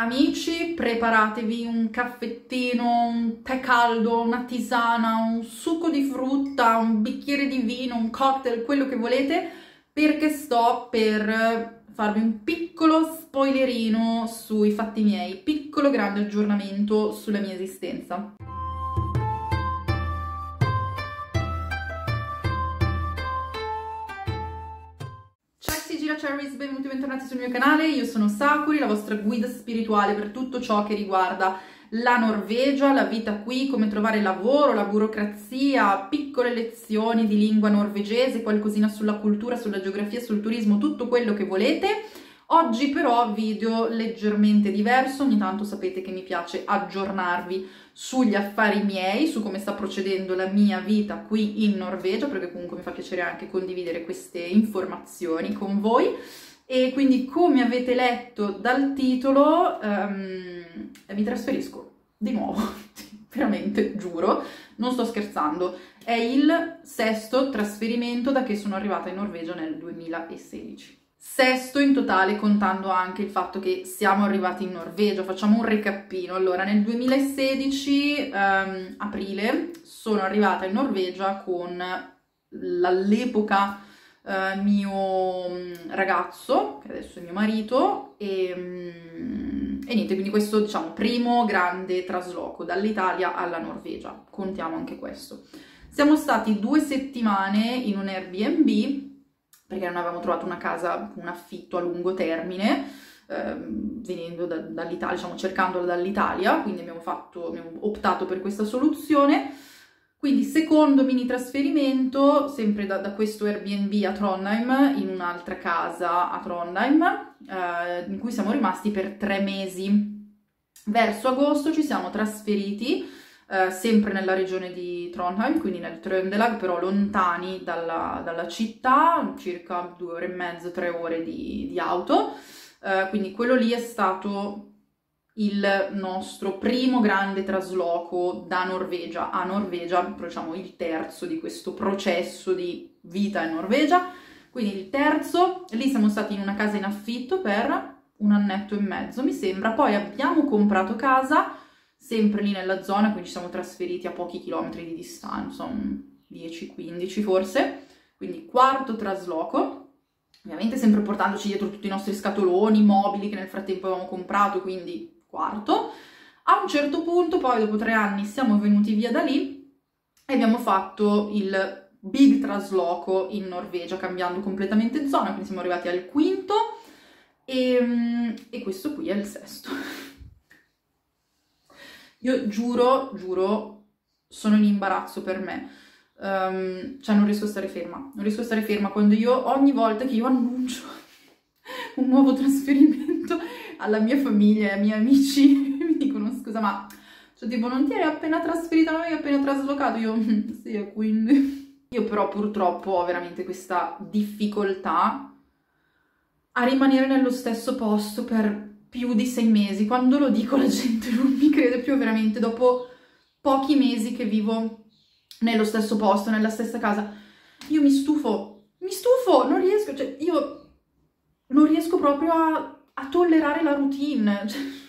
Amici, preparatevi un caffettino, un tè caldo, una tisana, un succo di frutta, un bicchiere di vino, un cocktail, quello che volete, perché sto per farvi un piccolo spoilerino sui fatti miei, piccolo grande aggiornamento sulla mia esistenza. Cherries, benvenuti e bentornati sul mio canale, io sono Sakuri, la vostra guida spirituale per tutto ciò che riguarda la Norvegia, la vita qui, come trovare lavoro, la burocrazia, piccole lezioni di lingua norvegese, qualcosina sulla cultura, sulla geografia, sul turismo, tutto quello che volete. Oggi però video leggermente diverso, ogni tanto sapete che mi piace aggiornarvi sugli affari miei, su come sta procedendo la mia vita qui in Norvegia, perché comunque mi fa piacere anche condividere queste informazioni con voi. E quindi come avete letto dal titolo um, mi trasferisco di nuovo, veramente, giuro, non sto scherzando. È il sesto trasferimento da che sono arrivata in Norvegia nel 2016 sesto in totale contando anche il fatto che siamo arrivati in Norvegia. Facciamo un recappino. Allora, nel 2016, um, aprile, sono arrivata in Norvegia con all'epoca uh, mio mm, ragazzo, che adesso è mio marito, e, um, e niente, quindi questo diciamo primo grande trasloco dall'Italia alla Norvegia. Contiamo anche questo. Siamo stati due settimane in un Airbnb perché non avevamo trovato una casa, un affitto a lungo termine, ehm, venendo da, dall'Italia, diciamo cercandola dall'Italia, quindi abbiamo, fatto, abbiamo optato per questa soluzione. Quindi secondo mini trasferimento, sempre da, da, questo Airbnb a Trondheim, in un'altra casa a Trondheim, eh, in cui siamo rimasti per tre mesi. Verso agosto ci siamo trasferiti eh, sempre nella regione di Trondheim, quindi nel Trøndelag, però lontani dalla, dalla, città, circa due ore e mezzo, tre ore di, di auto. Eh, quindi quello lì è stato il nostro primo grande trasloco da Norvegia a Norvegia, diciamo il terzo di questo processo di vita in Norvegia. Quindi il terzo, lì siamo stati in una casa in affitto per un annetto e mezzo, mi sembra. Poi abbiamo comprato casa sempre lì nella zona, quindi ci siamo trasferiti a pochi chilometri di distanza, 10-15 forse, quindi quarto trasloco, ovviamente sempre portandoci dietro tutti i nostri scatoloni, mobili che nel frattempo avevamo comprato, quindi quarto. A un certo punto, poi dopo tre anni, siamo venuti via da lì e abbiamo fatto il big trasloco in Norvegia, cambiando completamente zona, quindi siamo arrivati al quinto e, e questo qui è il sesto. Io giuro, giuro, sono in imbarazzo per me. Um, cioè non riesco a stare ferma, non riesco a stare ferma quando io, ogni volta che io annuncio un nuovo trasferimento alla mia famiglia ai miei amici, mi dicono scusa ma, cioè tipo non ti eri appena trasferita, non eri appena traslocato? Io, sì, quindi... Io però purtroppo ho veramente questa difficoltà a rimanere nello stesso posto per più di sei mesi. Quando lo dico la gente non mi crede più veramente, dopo pochi mesi che vivo nello stesso posto, nella stessa casa, io mi stufo, mi stufo, non riesco, cioè io non riesco proprio a, a tollerare la routine.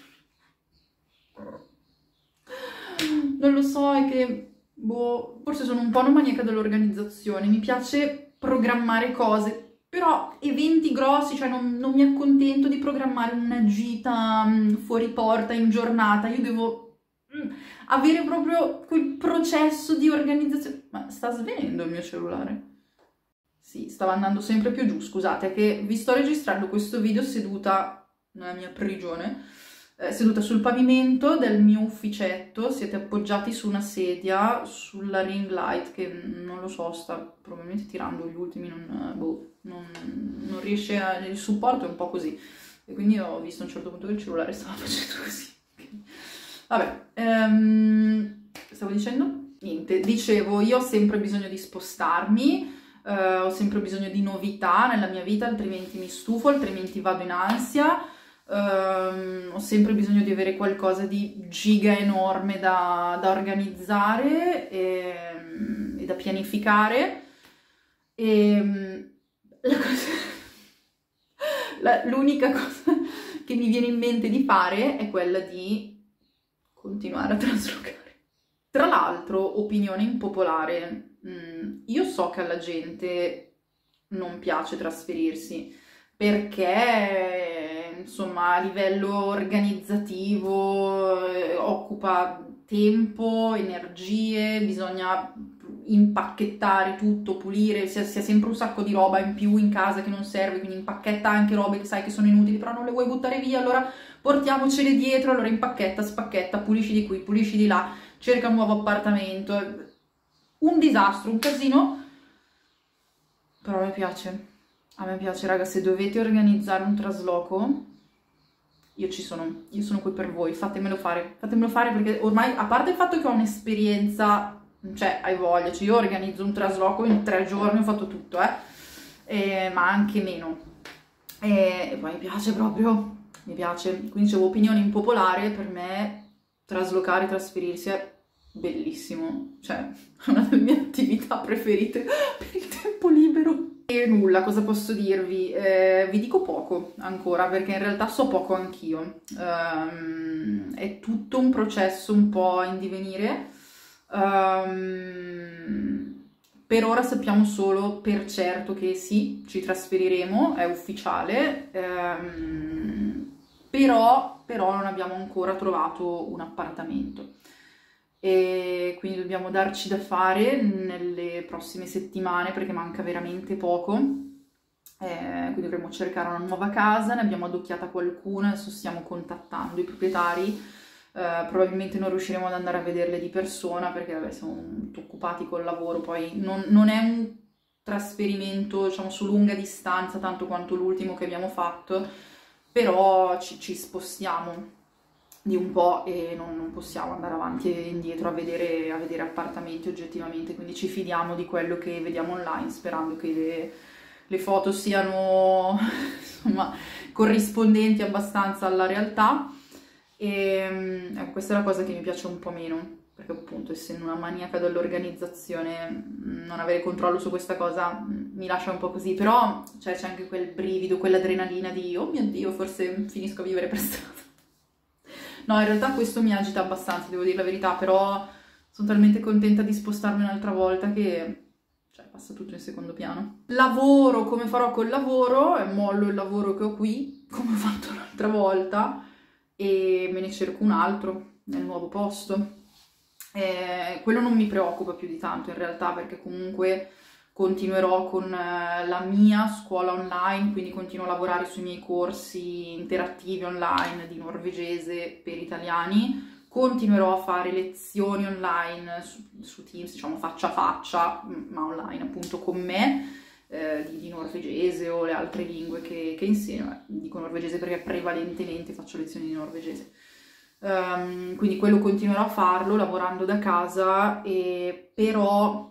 Cioè, non lo so, è che, boh, forse sono un po' una maniaca dell'organizzazione, mi piace programmare cose, però eventi grossi, cioè non, non mi accontento di programmare una gita mm, fuori porta in giornata, io devo mm, avere proprio quel processo di organizzazione. Ma sta svenendo il mio cellulare? Sì, stava andando sempre più giù, scusate, che vi sto registrando questo video seduta nella mia prigione eh, seduta sul pavimento del mio ufficetto, siete appoggiati su una sedia, sulla ring light che non lo so, sta probabilmente tirando gli ultimi, non, boh, non, non riesce a... il supporto è un po' così. E quindi ho visto a un certo punto che il cellulare stava facendo così. Vabbè, ehm, stavo dicendo? Niente, dicevo, io ho sempre bisogno di spostarmi, eh, ho sempre bisogno di novità nella mia vita, altrimenti mi stufo, altrimenti vado in ansia Um, ho sempre bisogno di avere qualcosa di giga enorme da, da organizzare e, e, da pianificare. E, cosa, la, l'unica cosa che mi viene in mente di fare è quella di continuare a traslocare. Tra l'altro, opinione impopolare, mm, io so che alla gente non piace trasferirsi perché insomma a livello organizzativo eh, occupa tempo, energie, bisogna impacchettare tutto, pulire, si ha, sempre un sacco di roba in più in casa che non serve, quindi impacchetta anche robe che sai che sono inutili, però non le vuoi buttare via, allora portiamocele dietro, allora impacchetta, spacchetta, pulisci di qui, pulisci di là, cerca un nuovo appartamento. Un disastro, un casino, però me piace. A me piace, raga, se dovete organizzare un trasloco, io ci sono, io sono qui per voi, fatemelo fare, fatemelo fare perché ormai, a parte il fatto che ho un'esperienza cioè hai voglia, cioè io organizzo un trasloco in tre giorni, ho fatto tutto, eh, e, ma anche meno. E, e poi mi piace proprio, mi piace, quindi c'è opinione impopolare, per me traslocare, trasferirsi è bellissimo, cioè è una delle mie attività preferite per il tempo libero. Nulla, cosa posso dirvi? Eh, vi dico poco ancora, perché in realtà so poco anch'io. Um, è tutto un processo un po' in divenire Um, per ora sappiamo solo per certo che sì, ci trasferiremo, è ufficiale, um, però, però non abbiamo ancora trovato un appartamento e quindi dobbiamo darci da fare nelle prossime settimane perché manca veramente poco. Eh, quindi dovremo cercare una nuova casa, ne abbiamo adocchiata qualcuna, adesso stiamo contattando i proprietari Uh, probabilmente non riusciremo ad andare a vederle di persona perché vabbè, siamo molto occupati col lavoro, poi non, non è un trasferimento diciamo su lunga distanza tanto quanto l'ultimo che abbiamo fatto, però ci, ci spostiamo di un po' e non, non, possiamo andare avanti e indietro a vedere, a vedere, appartamenti oggettivamente, quindi ci fidiamo di quello che vediamo online sperando che le, le foto siano insomma, corrispondenti abbastanza alla realtà e ehm, ecco, questa è la cosa che mi piace un po' meno, perché appunto essendo una maniaca dell'organizzazione, mm, non avere controllo su questa cosa mm, mi lascia un po' così, però cioè, c'è anche quel brivido, quell'adrenalina di oh mio Dio, forse finisco a vivere per strada. No, in realtà questo mi agita abbastanza, devo dire la verità, però sono talmente contenta di spostarmi un'altra volta che cioè, passa tutto in secondo piano. Lavoro come farò col lavoro, mollo il lavoro che ho qui, come ho fatto l'altra volta, e me ne cerco un altro nel nuovo posto. Eh, quello non mi preoccupa più di tanto in realtà perché comunque continuerò con eh, la mia scuola online, quindi continuo a lavorare sui miei corsi interattivi online di norvegese per italiani, continuerò a fare lezioni online su, su Teams, diciamo faccia a faccia, ma online appunto con me, eh, di, di, norvegese o le altre lingue che, che insegno. Dico norvegese perché prevalentemente faccio lezioni di norvegese. Um, quindi quello continuerò a farlo lavorando da casa, e, però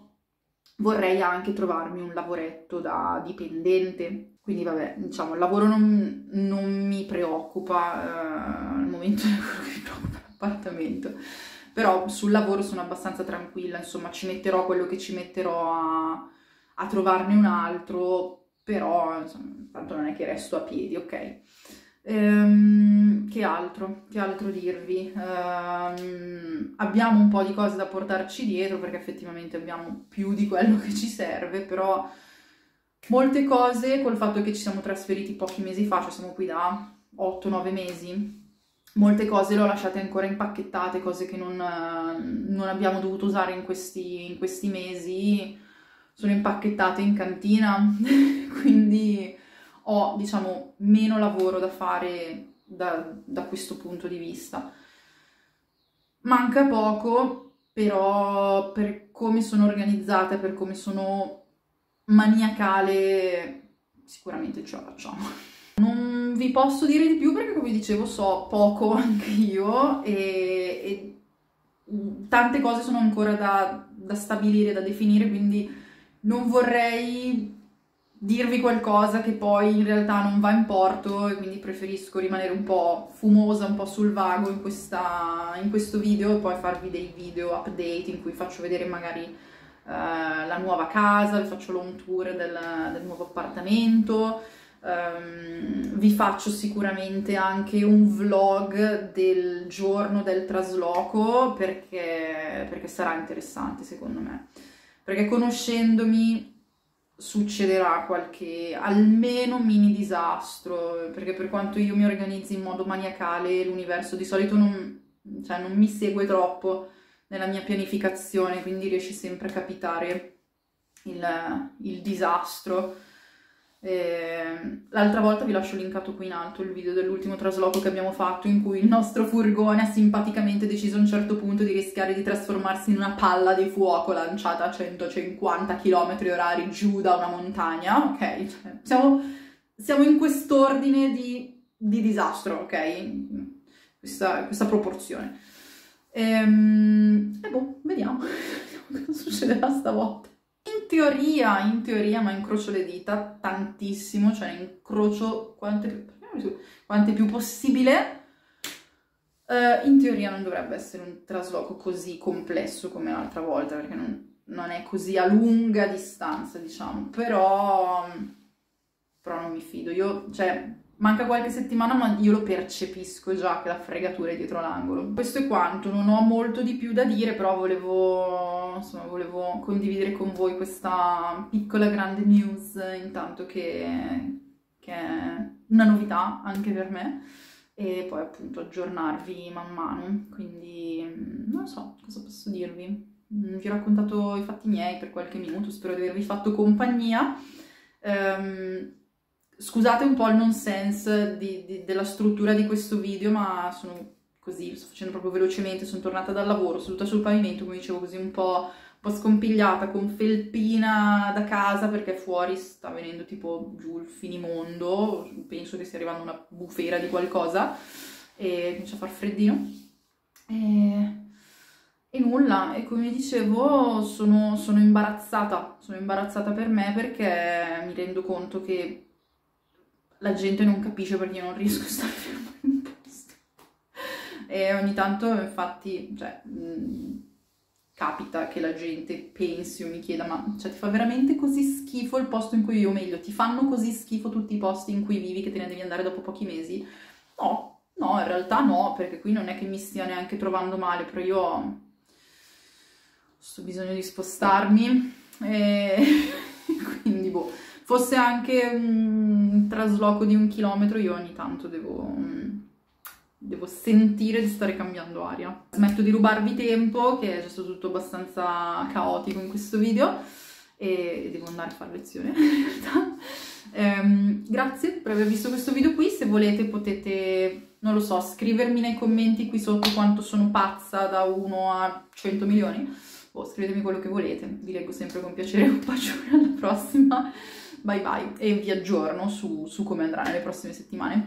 vorrei anche trovarmi un lavoretto da dipendente. Quindi vabbè, diciamo, il lavoro non, non mi preoccupa, uh, al momento è quello che mi preoccupa l'appartamento. Però sul lavoro sono abbastanza tranquilla, insomma ci metterò quello che ci metterò a, a trovarne un altro, però insomma, tanto non è che resto a piedi, ok? Ehm, che altro? Che altro dirvi? Ehm, abbiamo un po' di cose da portarci dietro perché effettivamente abbiamo più di quello che ci serve, però molte cose col fatto che ci siamo trasferiti pochi mesi fa, cioè siamo qui da 8-9 mesi, molte cose le ho lasciate ancora impacchettate, cose che non, non abbiamo dovuto usare in questi, in questi mesi sono impacchettate in cantina, quindi ho, diciamo, meno lavoro da fare da, da questo punto di vista. Manca poco, però per come sono organizzata, per come sono maniacale, sicuramente ce la facciamo. Non vi posso dire di più perché, come dicevo, so poco anche io e, e tante cose sono ancora da, da stabilire, da definire, quindi non vorrei dirvi qualcosa che poi in realtà non va in porto e quindi preferisco rimanere un po' fumosa, un po' sul vago in, questa, in questo video e poi farvi dei video update in cui faccio vedere magari uh, la nuoa casa, vi faccio l'home tour del, del nuovo appartamento, Um, vi faccio sicuramente anche un vlog del giorno del trasloco perché, perché sarà interessante secondo me. Perché conoscendomi succederà qualche almeno mini disastro, perché per quanto io mi organizzi in modo maniacale, l'universo di solito non, cioè, non mi segue troppo nella mia pianificazione, quindi riesce sempre a capitare il, il disastro. L'altra volta vi lascio linkato qui in alto il video dell'ultimo trasloco che abbiamo fatto in cui il nostro furgone ha simpaticamente deciso a un certo punto di rischiare di trasformarsi in una palla di fuoco lanciata a 150 km orari giù da una montagna, ok? Siamo, siamo in quest'ordine di, di, disastro, ok? Questa, questa proporzione. Ehm, e boh, vediamo cosa succederà stavolta teoria, in teoria, ma incrocio le dita tantissimo, cioè incrocio quante, quante più possibile. Uh, in teoria non dovrebbe essere un trasloco così complesso come l'altra volta, perché non, non, è così a lunga distanza, diciamo, però, però non mi fido. Io, cioè, Manca qualche settimana ma io lo percepisco già che la fregatura è dietro l'angolo. Questo è quanto, non ho molto di più da dire, però volevo, insomma, volevo condividere con voi questa piccola grande news intanto che, che è una novità anche per me e poi appunto aggiornarvi man mano, quindi non so cosa posso dirvi. Vi ho raccontato i fatti miei per qualche minuto, spero di avervi fatto compagnia. Um, Scusate un po' il nonsense di, di, della struttura di questo video, ma sono così, sto facendo proprio velocemente, sono tornata dal lavoro, seduta sul pavimento, come dicevo, così un po', un po' scompigliata, con felpina da casa, perché fuori sta venendo tipo giù il finimondo, penso che stia arrivando una bufera di qualcosa, e comincia a far freddino. E... E nulla, e come dicevo sono, sono imbarazzata, sono imbarazzata per me perché mi rendo conto che la gente non capisce perché io non riesco a stare fermo in un posto. E ogni tanto, infatti, cioè, mh, capita che la gente pensi o mi chieda ma cioè, ti fa veramente così schifo il posto in cui vivo meglio? Ti fanno così schifo tutti i posti in cui vivi che te ne devi andare dopo pochi mesi? No, no, in realtà no, perché qui non è che mi stia neanche trovando male, però io ho questo bisogno di spostarmi e quindi boh fosse anche un trasloco di un chilometro, io ogni tanto devo, devo sentire di stare cambiando aria. Smetto di rubarvi tempo, che è già stato tutto abbastanza caotico in questo video, e devo andare a fare lezione in realtà. Um, grazie per aver visto questo video qui, se volete potete, non lo so, scrivermi nei commenti qui sotto quanto sono pazza da 1 a 100 milioni, o scrivetemi quello che volete, vi leggo sempre con piacere, un bacione alla prossima! Bye bye e vi aggiorno su, su come andrà nelle prossime settimane.